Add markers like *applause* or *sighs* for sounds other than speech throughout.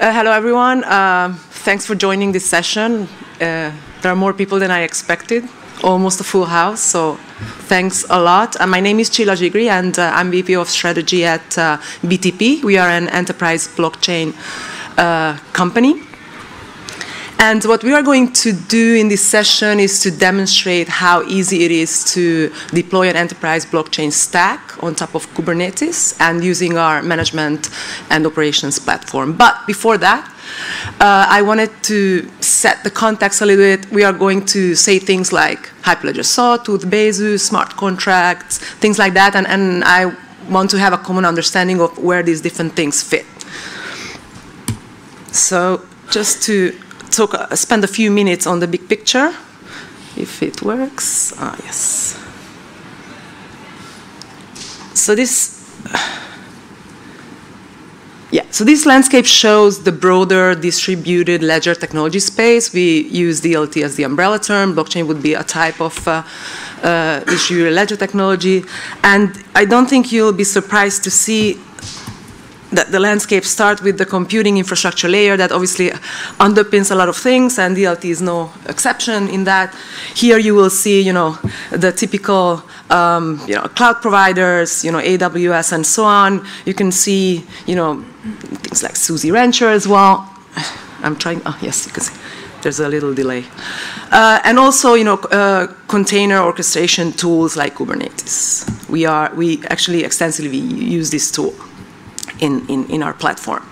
Uh, hello, everyone. Uh, thanks for joining this session. Uh, there are more people than I expected, almost a full house, so thanks a lot. Uh, my name is Csilla Zsigri, and uh, I'm VP of Strategy at uh, BTP. We are an enterprise blockchain company. And what we are going to do in this session is to demonstrate how easy it is to deploy an enterprise blockchain stack on top of Kubernetes and using our management and operations platform. But before that, uh, I wanted to set the context a little bit. We are going to say things like Hyperledger Sawtooth, Besu, smart contracts, things like that, and, and I want to have a common understanding of where these different things fit. So just to talk, uh, spend a few minutes on the big picture, if it works. Ah, yes. So this, yeah, so this landscape shows the broader distributed ledger technology space. We use DLT as the umbrella term. Blockchain would be a type of uh, uh, distributed ledger technology. And I don't think you'll be surprised to see that the landscape start with the computing infrastructure layer that obviously underpins a lot of things, and DLT is no exception in that. Here you will see, you know, the typical, um, you know, cloud providers, you know, AWS and so on. You can see, you know, things like SUSE Rancher as well. *sighs* I'm trying, oh, yes, you can see. There's a little delay. Uh, and also, you know, uh, container orchestration tools like Kubernetes. We are, we actually extensively use this tool in, in, in our platform.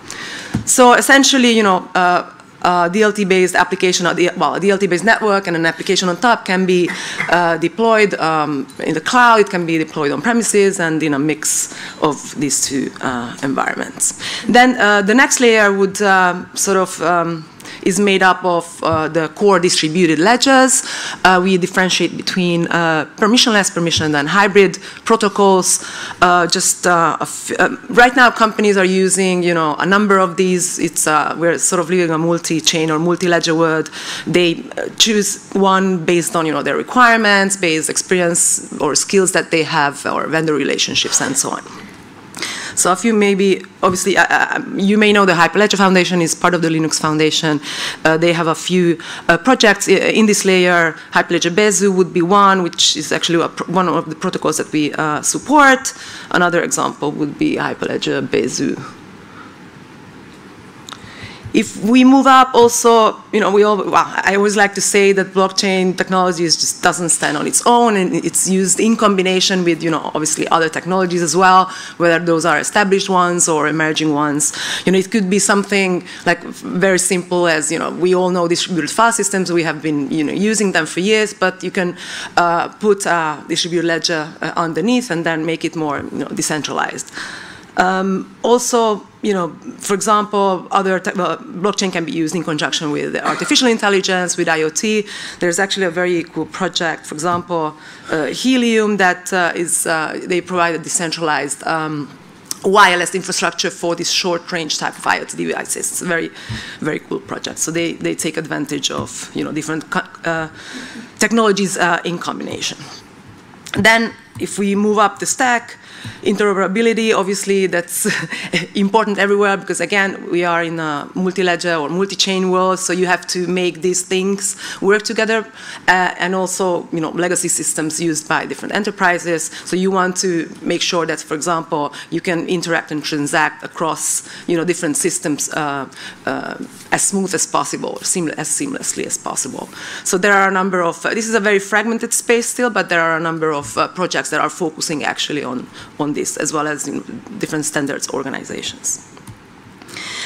So essentially, you know, uh, uh, DLT-based application, well, a DLT-based network and an application on top can be uh, deployed um, in the cloud, it can be deployed on premises, and in a mix of these two uh, environments. Then uh, the next layer would uh, sort of um, is made up of uh, the core distributed ledgers. Uh, we differentiate between uh, permissionless, permissioned, and hybrid protocols. Uh, just uh, right now, companies are using you know a number of these. It's we're sort of living a multi-chain or multi-ledger world. They choose one based on you know their requirements, based experience or skills that they have, or vendor relationships, and so on. So if you maybe, obviously, uh, uh, you may know the Hyperledger Foundation is part of the Linux Foundation. Uh, they have a few uh, projects in this layer. Hyperledger Besu would be one, which is actually one of the protocols that we uh, support. Another example would be Hyperledger Besu if we move up also, you know, we all, well, I always like to say that blockchain technology just doesn't stand on its own and it's used in combination with, you know, obviously other technologies as well, whether those are established ones or emerging ones. You know, it could be something like very simple as, you know, we all know distributed file systems. We have been, you know, using them for years, but you can uh, put a distributed ledger uh, underneath and then make it more, you know, decentralized. Um, also, you know, for example, other blockchain can be used in conjunction with artificial intelligence, with IoT. There's actually a very cool project, for example, uh, Helium, that uh, is uh, they provide a decentralized um, wireless infrastructure for this short-range type of IoT devices. It's a very, very cool project. So they, they take advantage of, you know, different uh, technologies uh, in combination. Then, if we move up the stack, Interoperability, obviously, that's *laughs* important everywhere because, again, we are in a multi-ledger or multi-chain world, so you have to make these things work together. Uh, and also, you know, legacy systems used by different enterprises. So you want to make sure that, for example, you can interact and transact across, you know, different systems uh, uh, as smooth as possible, seamless, as seamlessly as possible. So there are a number of, this is a very fragmented space still, but there are a number of uh, projects that are focusing actually on, on this, as well as know, different standards organizations.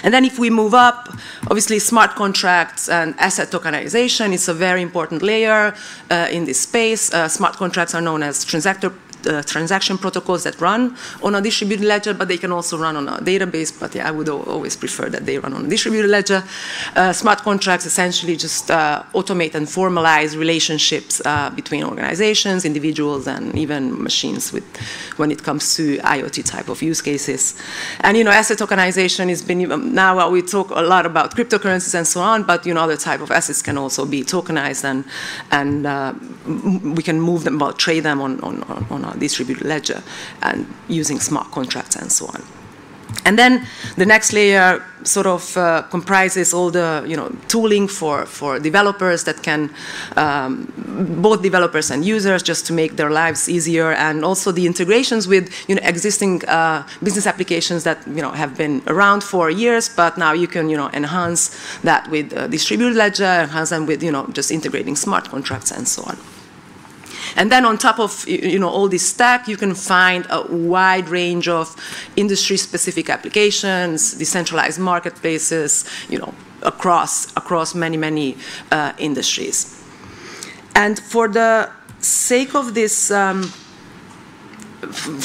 And then if we move up, obviously smart contracts and asset tokenization is a very important layer uh, in this space. Uh, smart contracts are known as transactor uh, transaction protocols that run on a distributed ledger, but they can also run on a database. But yeah, I would always prefer that they run on a distributed ledger. Uh, smart contracts essentially just uh, automate and formalize relationships uh, between organizations, individuals, and even machines with, when it comes to IoT type of use cases. And you know, asset tokenization has been now we talk a lot about cryptocurrencies and so on, but you know, other type of assets can also be tokenized and and uh, we can move them, well, trade them on on, on a distributed ledger and using smart contracts and so on. And then the next layer sort of uh, comprises all the you know tooling for for developers that can um, both developers and users just to make their lives easier, and also the integrations with you know existing uh, business applications that you know have been around for years, but now you can you know enhance that with uh, distributed ledger, enhance them with you know just integrating smart contracts and so on. And then on top of you know, all this stack, you can find a wide range of industry-specific applications, decentralized marketplaces, you know, across, across many, many uh, industries. And for the sake of this um,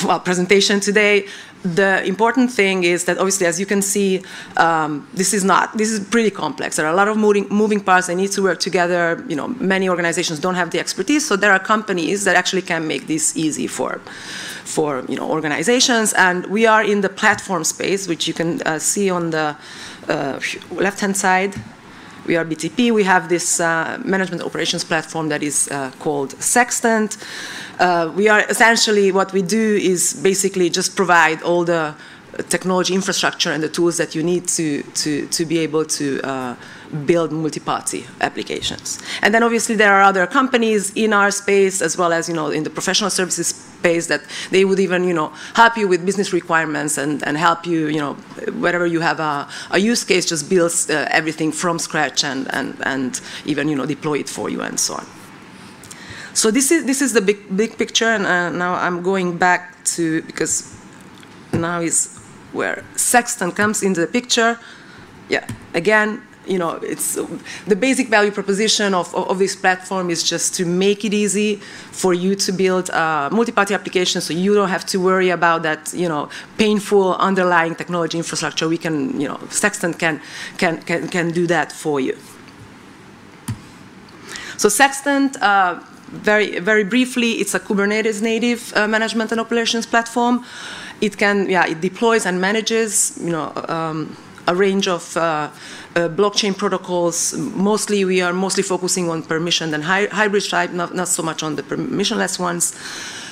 well, presentation today, the important thing is that obviously, as you can see, um, this is not, this is pretty complex. There are a lot of moving, moving parts. They need to work together. You know, many organizations don't have the expertise. So there are companies that actually can make this easy for, for you know, organizations. And we are in the platform space, which you can uh, see on the uh, left-hand side we are BTP. We have this uh, management operations platform that is uh, called Sextant. Uh, we are essentially, what we do is basically just provide all the technology infrastructure and the tools that you need to, to, to be able to uh, build multi-party applications. And then obviously there are other companies in our space as well as you know in the professional services space that they would even you know help you with business requirements and, and help you you know wherever you have a, a use case just builds uh, everything from scratch and, and, and even you know deploy it for you and so on. So this is this is the big big picture and uh, now I'm going back to because now is where Sextant comes into the picture. Yeah, again, you know, it's the basic value proposition of, of, of, this platform is just to make it easy for you to build a multi-party application so you don't have to worry about that, you know, painful underlying technology infrastructure. We can, you know, Sextant can, can, can, can do that for you. So Sextant, uh, very, very briefly, it's a Kubernetes native uh, management and operations platform. It can, yeah, it deploys and manages, you know, um, a range of uh, uh, blockchain protocols. Mostly, we are mostly focusing on permission and hy hybrid type, not, not so much on the permissionless ones.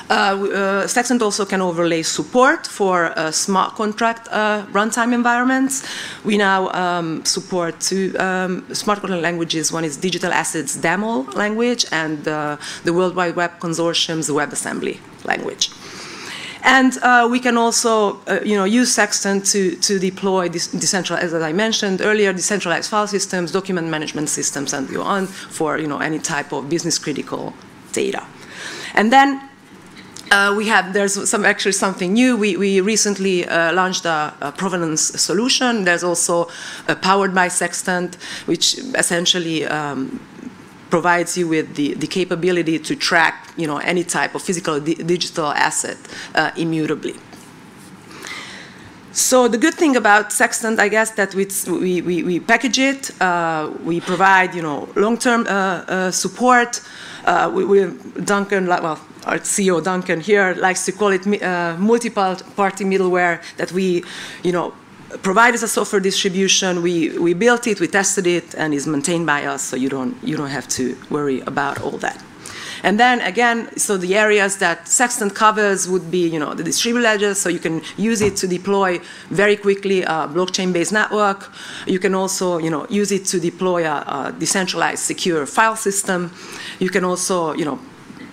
Uh, uh, Sextant also can overlay support for uh, smart contract runtime environments. We now um, support two um, smart contract languages. One is Digital Assets DAML language and the World Wide Web Consortium's WebAssembly language. And uh, we can also, uh, you know, use Sextant to, to deploy decentralized, as I mentioned earlier, decentralized file systems, document management systems, and so on for, you know, any type of business critical data. And then uh, we have, there's some actually something new. We, we recently uh, launched a, a, provenance solution. There's also powered by Sextant, which essentially um, provides you with the, the capability to track you know, any type of physical di digital asset uh, immutably. So the good thing about Sextant, I guess, that we, we, we package it, uh, we provide, you know, long-term uh, uh, support. Uh, we, we, Duncan, well, our CEO Duncan here likes to call it uh, multi-party middleware that we, you know, provide as a software distribution. We, we built it, we tested it, and is maintained by us, so you don't, you don't have to worry about all that. And then again, so the areas that Sextant covers would be, you know, the distributed ledger, so you can use it to deploy very quickly a blockchain-based network. You can also, you know, use it to deploy a, a decentralized secure file system. You can also, you know,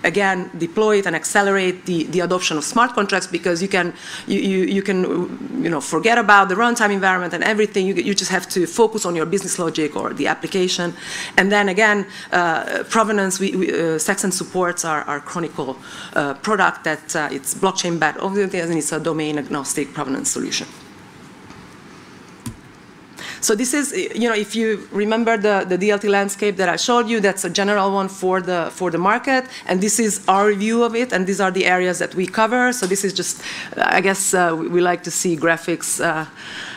again, deploy it and accelerate the, the adoption of smart contracts because you can, you, you, you can you know, forget about the runtime environment and everything. You, you just have to focus on your business logic or the application. And then again, uh, provenance, we, we, uh, Sextant supports our, our Chronicle uh, product that uh, it's blockchain-backed, obviously, and it's a domain-agnostic provenance solution. So this is, you know, if you remember the, the DLT landscape that I showed you, that's a general one for the, for the market. And this is our view of it, and these are the areas that we cover. So this is just, I guess uh, we, like to see graphics. Uh,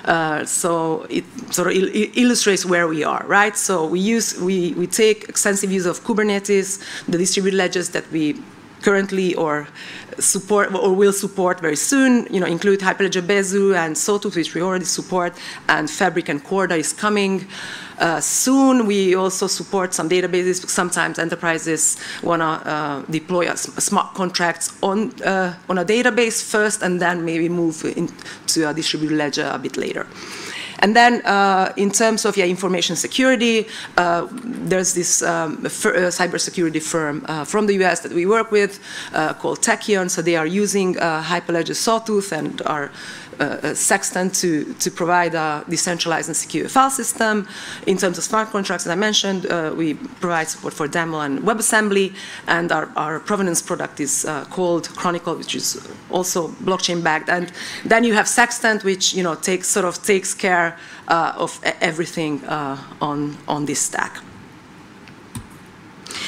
uh, so it sort of il illustrates where we are, right? So we use, we, we take extensive use of Kubernetes, the distributed ledgers that we currently or support or will support very soon, you know, include Hyperledger Besu and Sawtooth, which we already support, and Fabric and Corda is coming. Uh, soon, we also support some databases. Sometimes enterprises want to uh, deploy smart contracts on, uh, on a database first and then maybe move into a distributed ledger a bit later. And then uh, in terms of yeah, information security, uh, there's this um, uh, cybersecurity firm from the US that we work with called Taekion. So they are using Hyperledger Sawtooth and are uh, Sextant to, to provide a decentralized and secure file system. In terms of smart contracts, as I mentioned, uh, we provide support for Daml and WebAssembly, and our, our provenance product is uh, called Chronicle, which is also blockchain backed. And then you have Sextant, which you know takes sort of takes care uh, of everything uh, on on this stack.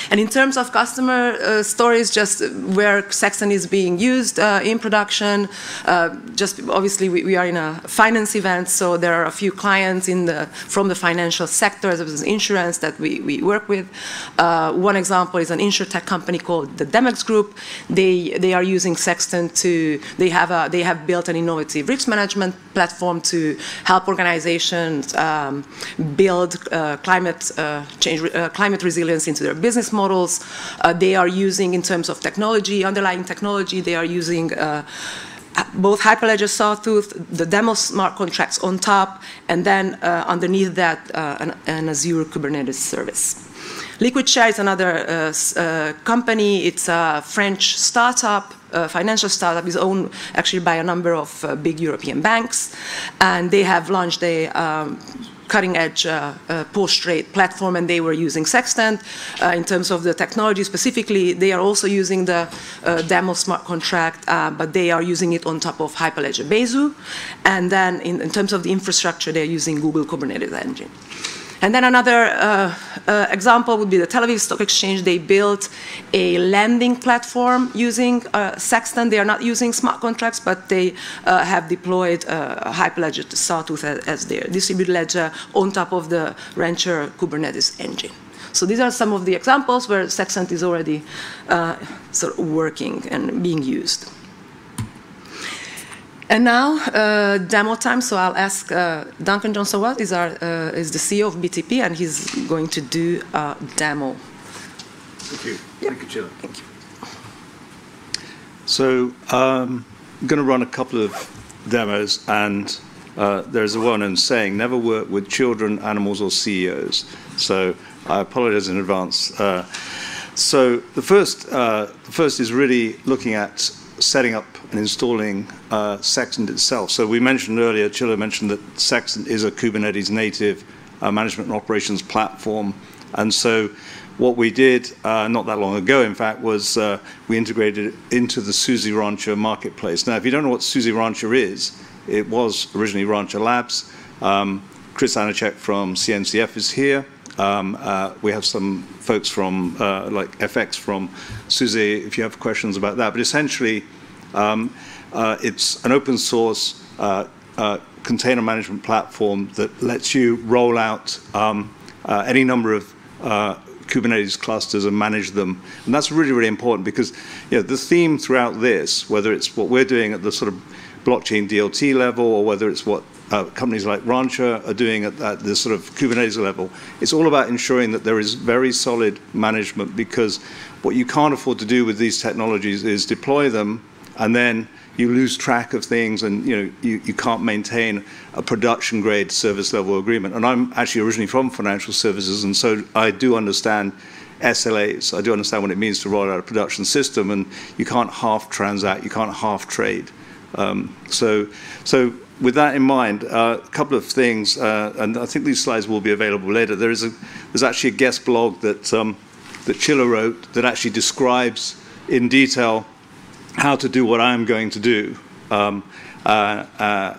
And in terms of customer uh, stories, just where Sextant is being used uh, in production, uh, just obviously we, we, are in a finance event, so there are a few clients in the, from the financial sector, as well as insurance that we, we work with. Uh, one example is an insurtech company called the Demex Group. They, they are using Sextant to, they have, a, they have built an innovative risk management platform to help organizations um, build uh, climate change, climate resilience into their business models. Uh, they are using, in terms of technology, underlying technology, they are using uh, both Hyperledger Sawtooth, the Daml smart contracts on top, and then uh, underneath that, uh, an, an, Azure Kubernetes service. LiquidShare is another uh, uh, company. It's a French startup, uh, financial startup, is owned actually by a number of big European banks, and they have launched a um, cutting edge uh, uh, post-trade platform and they were using Sextant. Uh, in terms of the technology specifically, they are also using the uh, Daml smart contract, uh, but they are using it on top of Hyperledger Besu. And then in, in terms of the infrastructure, they're using Google Kubernetes Engine. And then another uh, uh, example would be the Tel Aviv Stock Exchange. They built a lending platform using uh, Sextant. They are not using smart contracts, but they uh, have deployed uh, Hyperledger to Sawtooth as, as their distributed ledger on top of the Rancher Kubernetes engine. So these are some of the examples where Sextant is already uh, sort of working and being used. And now, uh, demo time. So I'll ask uh, Duncan Johnston-Watt is our uh, is the CEO of BTP, and he's going to do a demo. Thank you. Yep. Thank you, Jill. Thank you. So um, I'm going to run a couple of demos, and uh, there's a well-known saying: "Never work with children, animals, or CEOs." So I apologize in advance. Uh, so the first, uh, the first is really looking at setting up and installing uh, Sextant itself. So we mentioned earlier, Csilla mentioned that Sextant is a Kubernetes native uh, management and operations platform. And so what we did uh, not that long ago, in fact, was uh, we integrated it into the SUSE Rancher marketplace. Now, if you don't know what SUSE Rancher is, it was originally Rancher Labs. Um, Chris Aniszczyk from CNCF is here. Um, uh, we have some folks from, uh, like FX from SUSE, if you have questions about that. But essentially, um, uh, it's an open source uh, uh, container management platform that lets you roll out um, uh, any number of Kubernetes clusters and manage them. And that's really, really important because you know, the theme throughout this, whether it's what we're doing at the sort of blockchain DLT level or whether it's what uh, companies like Rancher are doing at, at the sort of Kubernetes level. It's all about ensuring that there is very solid management because what you can't afford to do with these technologies is deploy them and then you lose track of things and you know you, you can't maintain a production grade service level agreement. And I'm actually originally from financial services and so I do understand SLAs. I do understand what it means to roll out a production system and you can't half transact, you can't half trade. Um, so, so with that in mind, uh, a couple of things, uh, and I think these slides will be available later. There is a, there's actually a guest blog that, um, that Csilla wrote that actually describes in detail how to do what I'm going to do. Um, uh, uh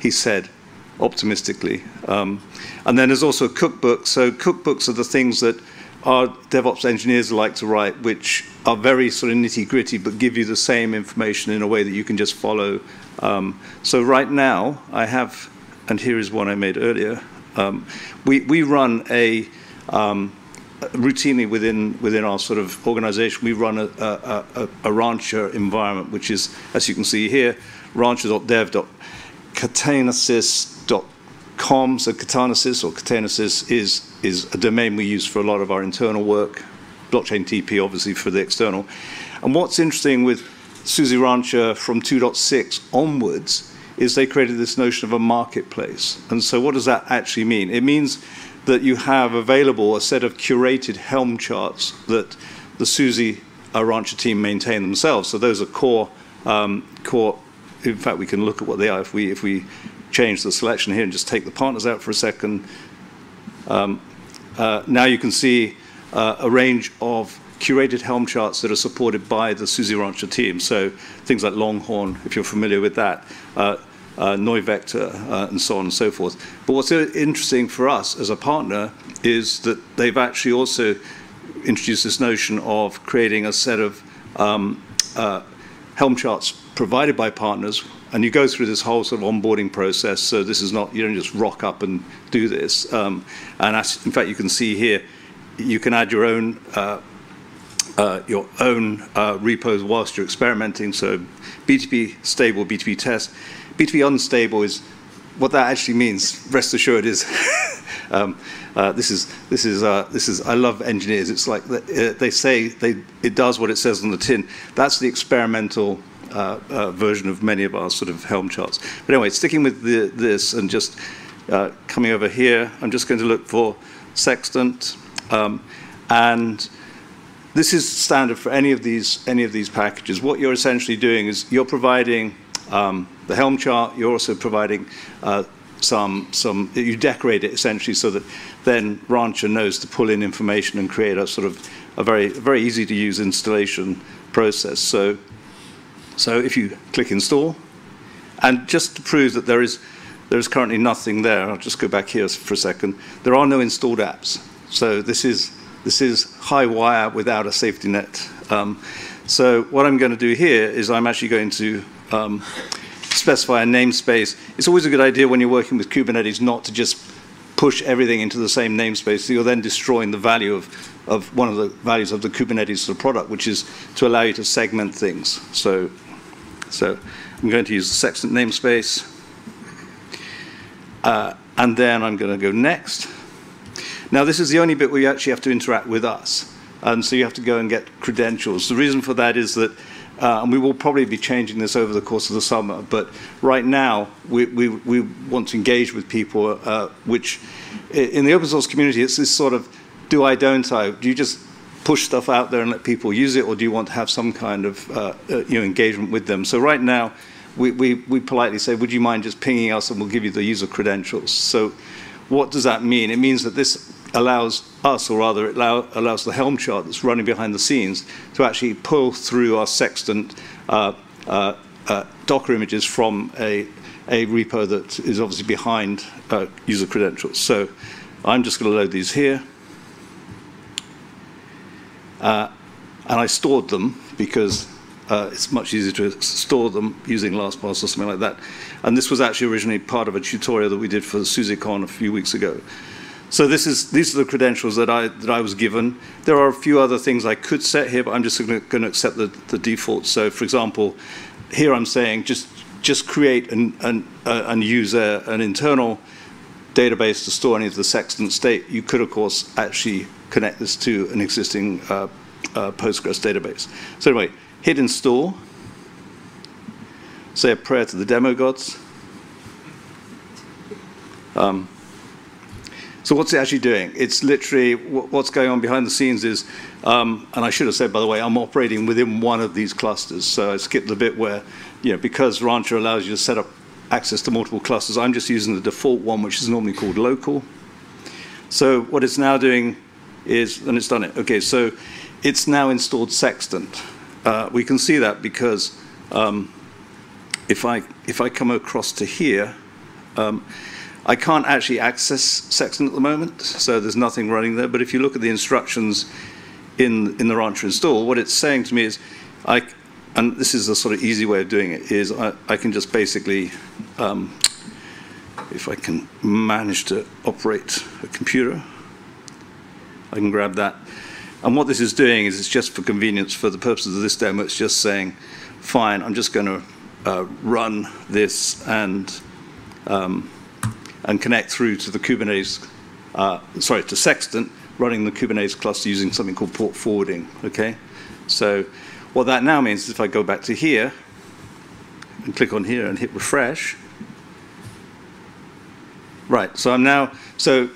he said, optimistically. Um, and then there's also a cookbook. So cookbooks are the things that our DevOps engineers like to write, which are very sort of nitty gritty, but give you the same information in a way that you can just follow. Um, so right now, I have, and here is one I made earlier. Um, we, we run a, um, routinely within within our sort of organization, we run a, a, a, a rancher environment, which is, as you can see here, rancher.dev.katanesys.com. So Katanesys or Katanesys is, is a domain we use for a lot of our internal work, blockchain TP obviously for the external. And what's interesting with SUSE Rancher from 2.6 onwards is they created this notion of a marketplace. And so what does that actually mean? It means that you have available a set of curated Helm charts that the SUSE uh, Rancher team maintain themselves. So those are core, um, core. In fact, we can look at what they are if we if we change the selection here and just take the partners out for a second. Um, uh, now you can see uh, a range of curated Helm charts that are supported by the SUSE Rancher team. So things like Longhorn, if you're familiar with that. Uh, uh, Neuvector, uh, and so on and so forth. But what's interesting for us as a partner is that they've actually also introduced this notion of creating a set of um, uh, Helm charts provided by partners, and you go through this whole sort of onboarding process. So this is not you don't just rock up and do this. Um, and as, in fact, you can see here, you can add your own uh, uh, your own uh, repos whilst you're experimenting. So BTP stable, BTP test. BTP unstable is what that actually means. Rest assured is *laughs* um, uh, this is this is uh, this is I love engineers. It's like uh, they say they it does what it says on the tin. That's the experimental uh, uh, version of many of our sort of Helm charts. But anyway, sticking with the, this and just uh, coming over here, I'm just going to look for sextant um, and this is standard for any of these any of these packages. What you're essentially doing is you're providing um, the Helm chart, you're also providing uh, some, some, you decorate it essentially so that then Rancher knows to pull in information and create a sort of a very, very easy to use installation process. So, so if you click install, and just to prove that there is, there is currently nothing there, I'll just go back here for a second, there are no installed apps. So this is, this is high wire without a safety net. Um, so what I'm going to do here is I'm actually going to um, specify a namespace. It's always a good idea when you're working with Kubernetes not to just push everything into the same namespace. You're then destroying the value of, of one of the values of the Kubernetes sort of product, which is to allow you to segment things. So, so I'm going to use the sextant namespace. Uh, and then I'm going to go next. Now, this is the only bit where you actually have to interact with us. And so you have to go and get credentials. The reason for that is that uh, and we will probably be changing this over the course of the summer. But right now, we, we, we want to engage with people, uh, which in the open source community, it's this sort of do I, don't I? Do you just push stuff out there and let people use it, or do you want to have some kind of uh, uh, you know, engagement with them? So right now, we, we, we politely say, would you mind just pinging us and we'll give you the user credentials. So what does that mean? It means that this allows us, or rather it allow, allows the Helm chart that's running behind the scenes to actually pull through our sextant uh, uh, uh, Docker images from a, a repo that is obviously behind uh, user credentials. So I'm just going to load these here. Uh, and I stored them because uh, it's much easier to store them using LastPass or something like that. And this was actually originally part of a tutorial that we did for SUSECon a few weeks ago. So this is, these are the credentials that I, that I was given. There are a few other things I could set here, but I'm just going to accept the, the default. So for example, here I'm saying just, just create and, and, uh, and use an internal database to store any of the sextant state. You could, of course, actually connect this to an existing uh, uh, Postgres database. So anyway, hit install, say a prayer to the demo gods. Um, so what's it actually doing? It's literally what's going on behind the scenes is, um, and I should have said by the way, I'm operating within one of these clusters. So I skipped the bit where, you know, because Rancher allows you to set up access to multiple clusters, I'm just using the default one, which is normally called local. So what it's now doing is, and it's done it. Okay, so it's now installed Sextant. Uh, we can see that because um, if I if I come across to here. Um, I can't actually access Sextant at the moment, so there's nothing running there. But if you look at the instructions in, in the Rancher install, what it's saying to me is, I, and this is a sort of easy way of doing it, is I, I can just basically, um, if I can manage to operate a computer, I can grab that. And what this is doing is it's just for convenience for the purposes of this demo, it's just saying, fine, I'm just going to uh, run this and, um, and connect through to the Kubernetes, uh, sorry, to Sextant, running the Kubernetes cluster using something called port forwarding, okay? So what that now means is if I go back to here and click on here and hit refresh, right, so I'm now, so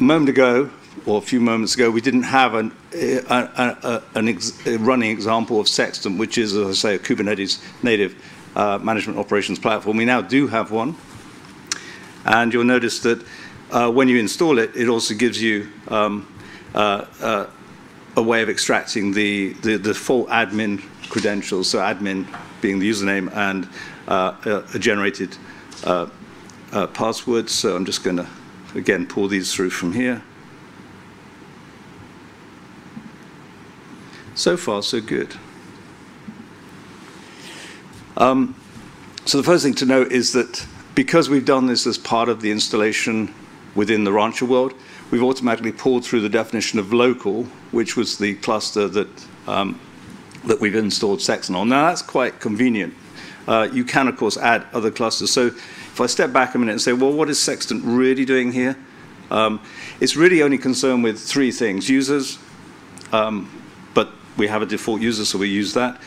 a moment ago, or a few moments ago, we didn't have an, a, a, a, ex, running example of Sextant, which is, as I say, a Kubernetes native uh, management operations platform. We now do have one. And you'll notice that uh, when you install it, it also gives you um, uh, uh a way of extracting the, the, the, full admin credentials, so admin being the username and uh, a generated uh, password. So I'm just going to, again, pull these through from here. So far, so good. Um, so the first thing to note is that because we've done this as part of the installation within the Rancher world, we've automatically pulled through the definition of local, which was the cluster that, um, that we've installed Sextant on. Now that's quite convenient. Uh, you can, of course, add other clusters. So if I step back a minute and say, well, what is Sextant really doing here? Um, it's really only concerned with three things. Users, um, we have a default user, so we use that.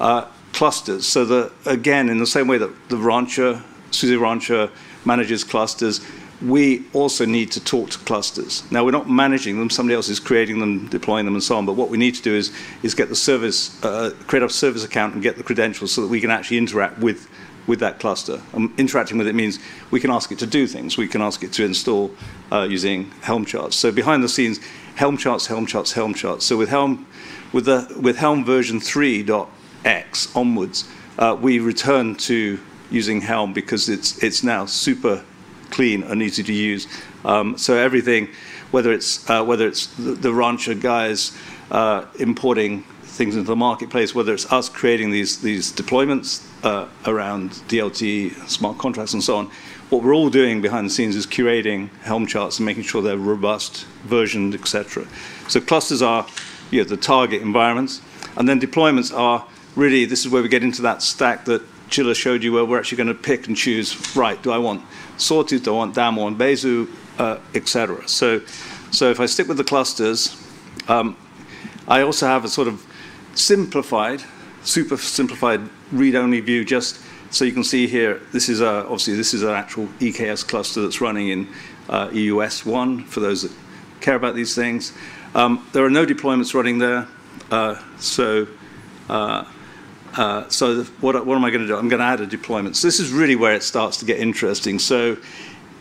Uh, clusters, so again, in the same way that the rancher, SUSE Rancher manages clusters, we also need to talk to clusters. Now, we're not managing them, somebody else is creating them, deploying them, and so on, but what we need to do is, is get the service, uh, create a service account and get the credentials so that we can actually interact with, with that cluster. Um, interacting with it means we can ask it to do things. We can ask it to install uh, using Helm charts. So behind the scenes, Helm charts, Helm charts, Helm charts. So with Helm, with, the, with Helm version 3.x onwards, uh, we return to using Helm because it's, it's now super clean and easy to use. Um, so everything, whether it's, uh, whether it's the, the rancher guys uh, importing things into the marketplace, whether it's us creating these, these deployments uh, around DLT, smart contracts, and so on, what we're all doing behind the scenes is curating Helm charts and making sure they're robust, versioned, etc. So clusters are you know, the target environments. And then deployments are really, this is where we get into that stack that Csilla showed you where we're actually going to pick and choose, right, do I want Sawtooth, do I want Damwon, Besu, uh, etc. So, so if I stick with the clusters, um, I also have a sort of simplified, super simplified read-only view just so you can see here, this is a, obviously this is an actual EKS cluster that's running in uh, EUS1 for those that care about these things. Um, there are no deployments running there. Uh, so uh, uh, so what, what, am I going to do? I'm going to add a deployment. So this is really where it starts to get interesting. So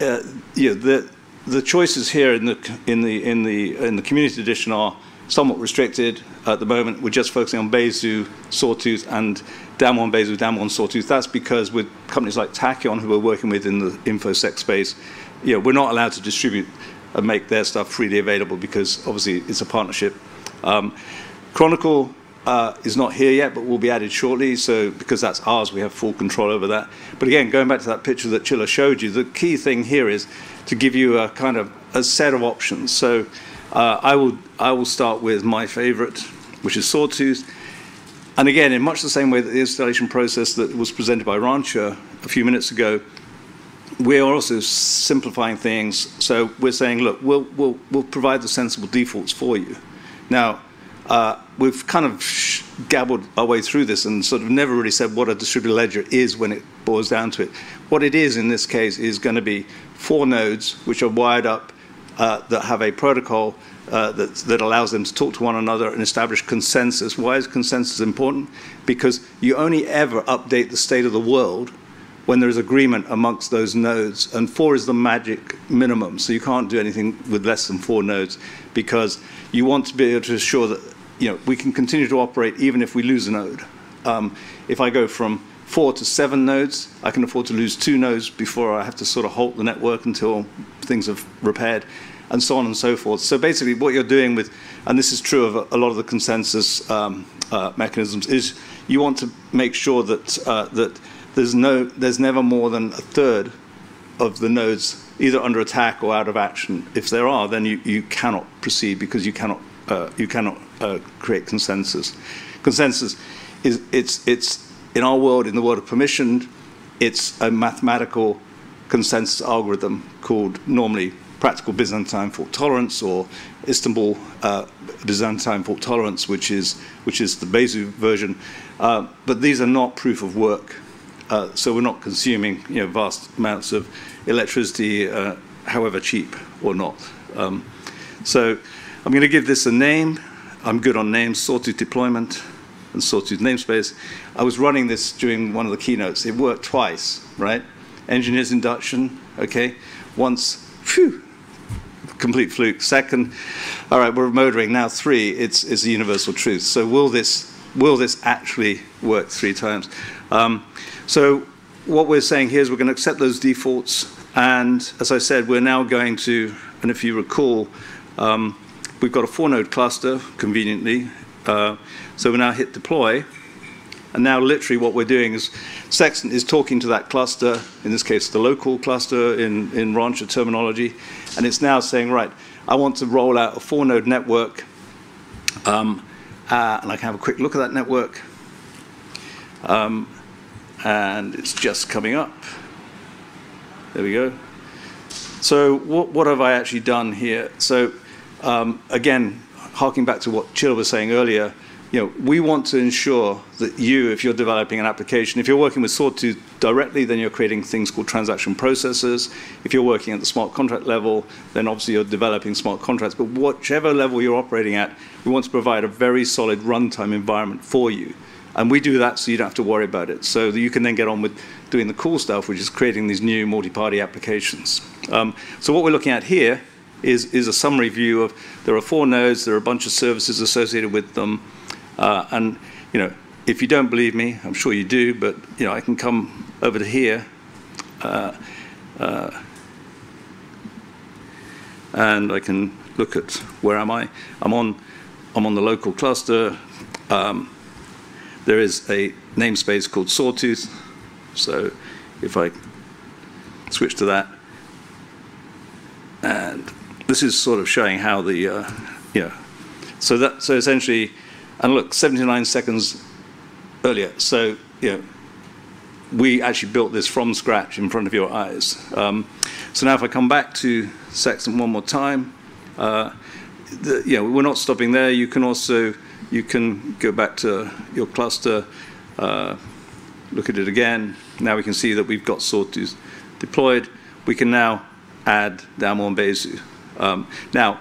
uh, the, the choices here in the, in, the, in, the, in the community edition are somewhat restricted at the moment. We're just focusing on Besu, Sawtooth, and Damwon Besu, Damwon Sawtooth. That's because with companies like Taekion, who we're working with in the InfoSec space, you know, we're not allowed to distribute and make their stuff freely available because obviously it's a partnership. Um, Chronicle uh, is not here yet, but will be added shortly. So because that's ours, we have full control over that. But again, going back to that picture that Csilla showed you, the key thing here is to give you a kind of a set of options. So uh, I will I will start with my favorite, which is Sawtooth. And again, in much the same way that the installation process that was presented by Rancher a few minutes ago, we are also simplifying things. So we're saying, look, we'll, we'll, we'll provide the sensible defaults for you. Now, uh, we've kind of gabbled our way through this and sort of never really said what a distributed ledger is when it boils down to it. What it is in this case is going to be four nodes which are wired up uh, that have a protocol uh, that, that allows them to talk to one another and establish consensus. Why is consensus important? Because you only ever update the state of the world when there is agreement amongst those nodes, and four is the magic minimum. So you can't do anything with less than four nodes because you want to be able to assure that you know, we can continue to operate even if we lose a node. Um, if I go from four to seven nodes, I can afford to lose two nodes before I have to sort of halt the network until things have repaired, and so on and so forth. So basically, what you're doing with, and this is true of a, a lot of the consensus um, uh, mechanisms, is you want to make sure that uh, that there's no, there's never more than a third of the nodes either under attack or out of action. If there are, then you, you cannot proceed because you cannot, uh, you cannot uh, create consensus. Consensus is, it's, it's, in our world, in the world of permission, it's a mathematical consensus algorithm called normally practical Byzantine fault tolerance or Istanbul uh, Byzantine fault tolerance, which is, which is the Besu version. Uh, but these are not proof of work. Uh, so we're not consuming you know, vast amounts of electricity, uh, however cheap or not. Um, so I'm going to give this a name. I'm good on names, sawtooth deployment and sawtooth namespace. I was running this during one of the keynotes. It worked twice, right? Engineers induction, okay? Once, phew, complete fluke. Second, all right, we're motoring. Now three, it's, it's a universal truth. So will this, will this actually work three times? Um, so what we're saying here is we're going to accept those defaults. And as I said, we're now going to, and if you recall, um, we've got a four node cluster conveniently. Uh, so we now hit deploy. And now literally what we're doing is Sextant is talking to that cluster, in this case the local cluster in, in Rancher terminology, and it's now saying, right, I want to roll out a four node network, um, uh, and I can have a quick look at that network. Um, and it's just coming up. There we go. So what, what have I actually done here? So um, again, harking back to what Csilla was saying earlier, you know, we want to ensure that you, if you're developing an application, if you're working with Sawtooth directly, then you're creating things called transaction processors. If you're working at the smart contract level, then obviously you're developing smart contracts. But whichever level you're operating at, we want to provide a very solid runtime environment for you. And we do that so you don't have to worry about it. So you can then get on with doing the cool stuff, which is creating these new multi-party applications. Um, so what we're looking at here is, is a summary view of there are four nodes, there are a bunch of services associated with them. Uh, and, you know, if you don't believe me, I'm sure you do, but, you know, I can come over to here. Uh, uh, and I can look at where am I? I'm on, I'm on the local cluster. Um, there is a namespace called Sawtooth. So if I switch to that, and this is sort of showing how the, uh, yeah. So that, so essentially, and look, 79 seconds earlier. So, you know, we actually built this from scratch in front of your eyes. Um, so now if I come back to Sextant one more time, uh, the, you know, we're not stopping there. You can also you can go back to your cluster, uh, look at it again. Now we can see that we've got Sawtooth deployed. We can now add Daml Besu. Um, now,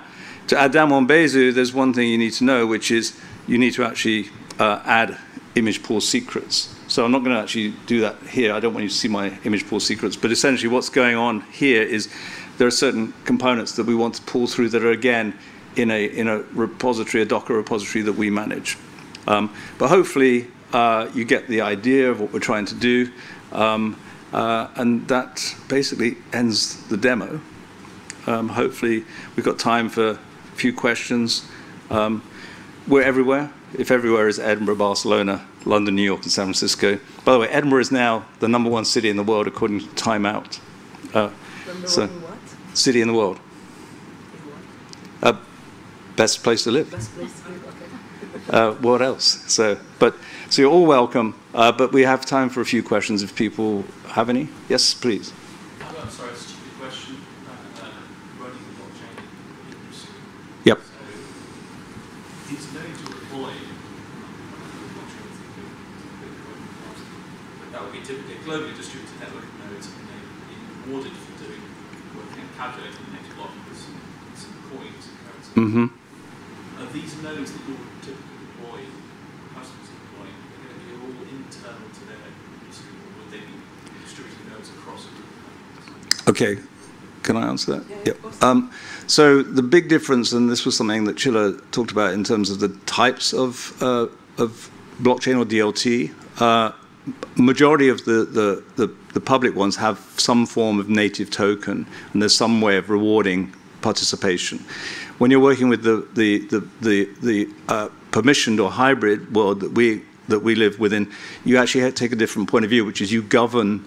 to add Daml Besu, there's one thing you need to know, which is you need to actually uh, add image pool secrets. So I'm not going to actually do that here. I don't want you to see my image pool secrets. But essentially what's going on here is there are certain components that we want to pull through that are, again, in a, in a repository, a Docker repository that we manage. Um, but hopefully uh, you get the idea of what we're trying to do. Um, uh, and that basically ends the demo. Um, hopefully we've got time for a few questions. Um, we're everywhere. If everywhere is Edinburgh, Barcelona, London, New York, and San Francisco. By the way, Edinburgh is now the number one city in the world according to Time Out. Uh, number so, one what? City in the world. Best place to live. Best place to live, okay. uh, what else? So, but so you're all welcome. Uh, but we have time for a few questions if people have any. Yes, please. I'm sorry, it's a stupid question. Uh, running the blockchain. Yep. So it's known to deploy but that would be typically a globally distributed network of nodes, in order for doing working and calculating the next block some, coins. Mm-hmm. Are these nodes that you're typically deploying, customers are deploying, are going to be all internal to their industry, or would they be distributing nodes across a group of companies? Okay. Can I answer that? Yeah, of course. Um, so the big difference, and this was something that Csilla talked about in terms of the types of, uh, of blockchain or DLT, uh, majority of the, the, the, the public ones have some form of native token, and there's some way of rewarding participation. When you're working with the, the, the, the, the uh, permissioned or hybrid world that we, that we live within, you actually take a different point of view, which is you govern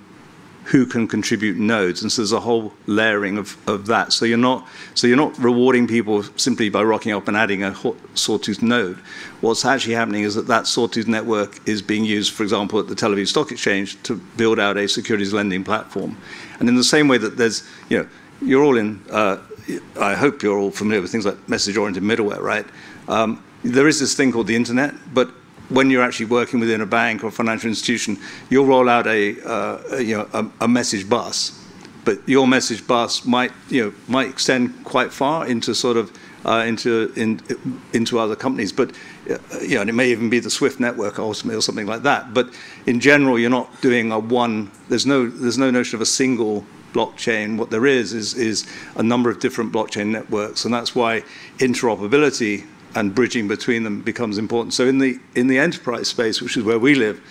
who can contribute nodes. And so there's a whole layering of, of that. So you're not so you're not rewarding people simply by rocking up and adding a sawtooth node. What's actually happening is that that sawtooth network is being used, for example, at the Tel Aviv Stock Exchange to build out a securities lending platform. And in the same way that there's, you know, you're all in, uh, I hope you're all familiar with things like message-oriented middleware, right? Um, there is this thing called the internet, but when you're actually working within a bank or financial institution, you'll roll out a, uh, a you know, a, a, message bus, but your message bus might, you know, might extend quite far into sort of uh, into in, into other companies. But uh, you know, and it may even be the Swift network ultimately or something like that. But in general, you're not doing a one. There's no there's no notion of a single blockchain. What there is is is a number of different blockchain networks, and that's why interoperability and bridging between them becomes important. So in the in the enterprise space, which is where we live,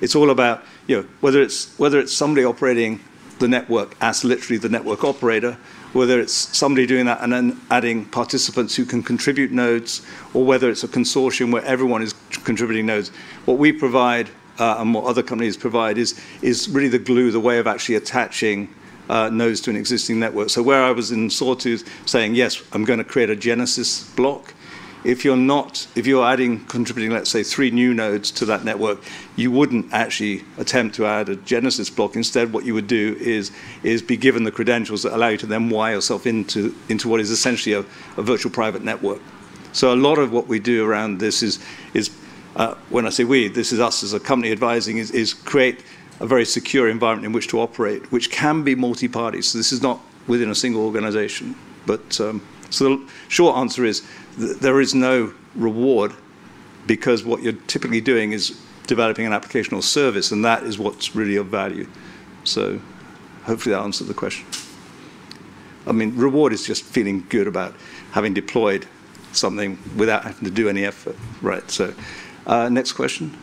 it's all about you know whether it's whether it's somebody operating the network as literally the network operator, whether it's somebody doing that and then adding participants who can contribute nodes, or whether it's a consortium where everyone is contributing nodes. What we provide uh, and what other companies provide is is really the glue, the way of actually attaching uh, nodes to an existing network. So where I was in Sawtooth saying, yes, I'm going to create a Genesis block, if you're not, if you're adding, contributing, let's say, three new nodes to that network, you wouldn't actually attempt to add a Genesis block. Instead, what you would do is, is be given the credentials that allow you to then wire yourself into, into what is essentially a, a virtual private network. So a lot of what we do around this is, is uh, when I say we, this is us as a company advising, is, is create a very secure environment in which to operate, which can be multi-party. So this is not within a single organization. But um, so the short answer is th there is no reward because what you're typically doing is developing an application or service, and that is what's really of value. So hopefully that answers the question. I mean, reward is just feeling good about having deployed something without having to do any effort. Right, so uh, next question.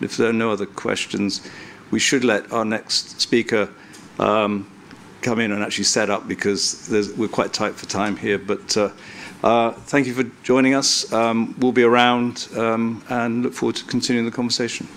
If there are no other questions, we should let our next speaker um, come in and actually set up because we're quite tight for time here. But uh, uh, thank you for joining us. Um, we'll be around um, and look forward to continuing the conversation.